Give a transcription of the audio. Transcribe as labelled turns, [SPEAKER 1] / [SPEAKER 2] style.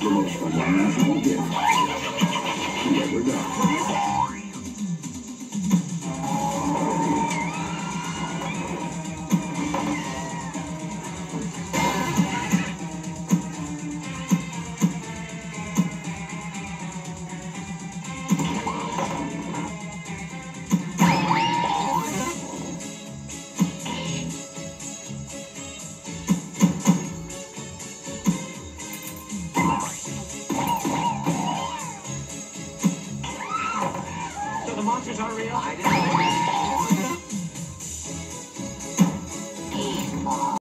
[SPEAKER 1] Give us the last one gift. The monsters are real.